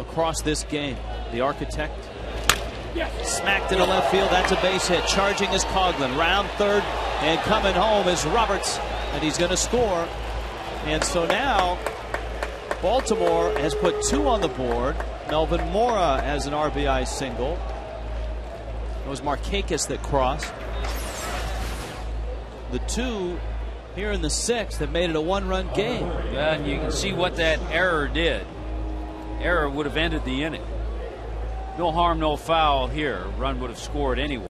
across this game. The architect smacked into left field. That's a base hit. Charging is Coghlan. Round third and coming home is Roberts, and he's going to score. And so now Baltimore has put two on the board. Melvin Mora has an RBI single. It was Markakis that crossed. The two here in the sixth have made it a one run game. And you can see what that error did. Error would have ended the inning. No harm, no foul here. Run would have scored anyway.